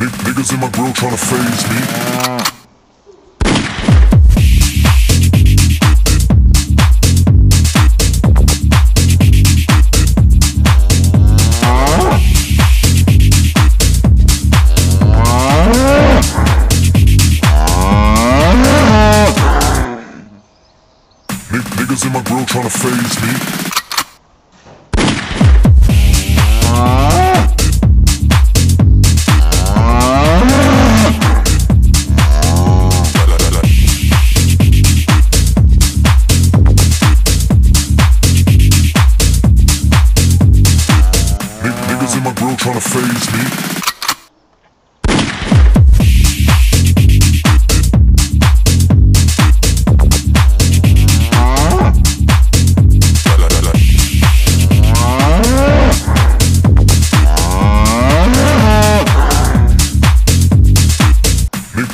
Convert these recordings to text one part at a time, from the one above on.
N- niggas in my grill tryna faze me. Niggas in my grill tryna faze me. Grill tryna faze me.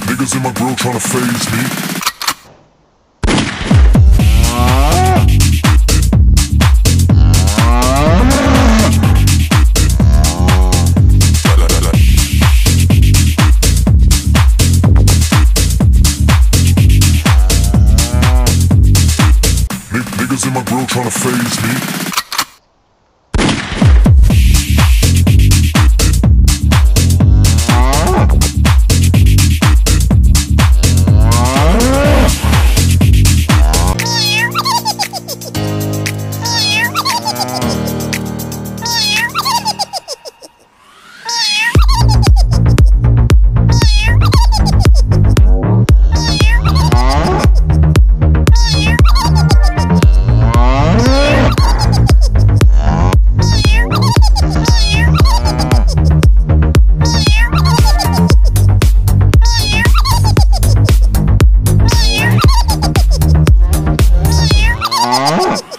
Niggas in my grill tryna faze me. My grill tryna faze me. Oh!